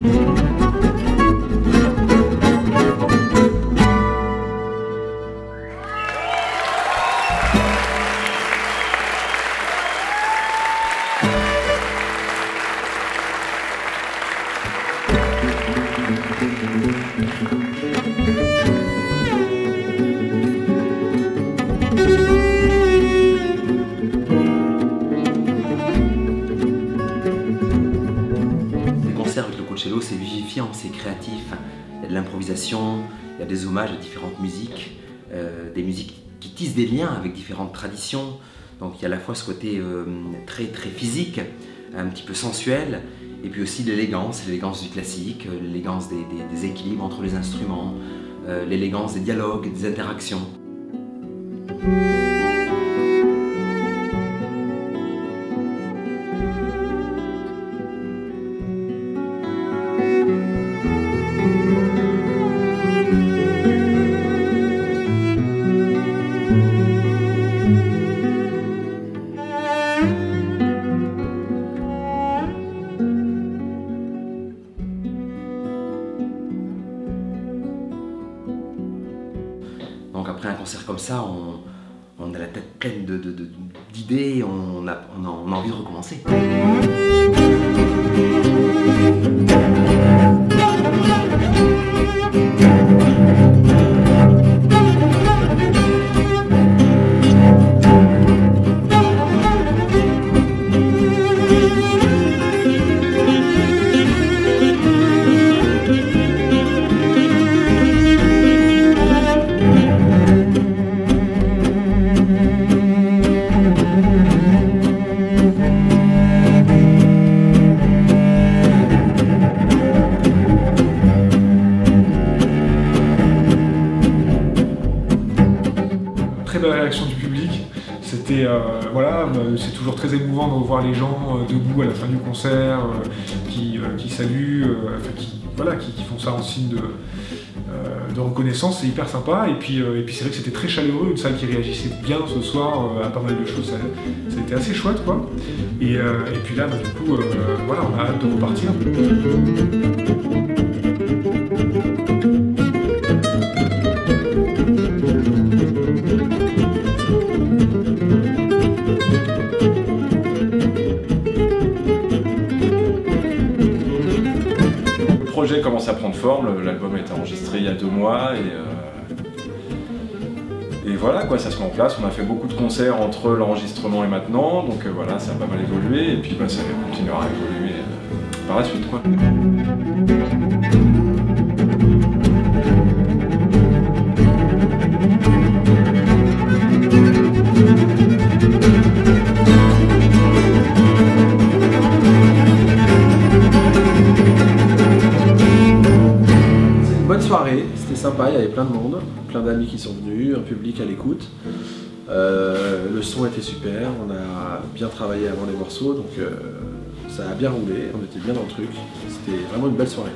Les Il y a de l'improvisation, il y a des hommages à différentes musiques, euh, des musiques qui tissent des liens avec différentes traditions. Donc il y a à la fois ce côté euh, très très physique, un petit peu sensuel, et puis aussi l'élégance, l'élégance du classique, euh, l'élégance des, équilibres entre les instruments, l'élégance des dialogues, des interactions. Concert comme ça, on, a la tête pleine d'idées, on a- on a envie de recommencer. Très belle réaction du public. C'était euh, voilà, euh, c'est toujours très émouvant de voir les gens euh, debout à la fin du concert, qui, qui saluent, qui, voilà, qui, font ça en signe de, de reconnaissance. C'est hyper sympa. Et puis, puis c'est vrai que c'était très chaleureux, une salle qui réagissait bien ce soir à pas mal de choses. Ça, a été assez chouette, quoi. Et, et puis là, bah, du coup, voilà, on a hâte de repartir. Projet commence à prendre forme, l'album a été enregistré il y a deux mois et, euh, et voilà quoi, ça se met en place. On a fait beaucoup de concerts entre l'enregistrement et maintenant, donc euh, voilà, ça a pas mal évolué et puis bah, ça continuera à évoluer euh, par la suite quoi. Plein de monde, plein d'amis qui sont venus, un public à l'écoute. Euh, le son était super, on a bien travaillé avant les morceaux, donc euh, ça a bien roulé, on était bien dans le truc. C'était vraiment une belle soirée.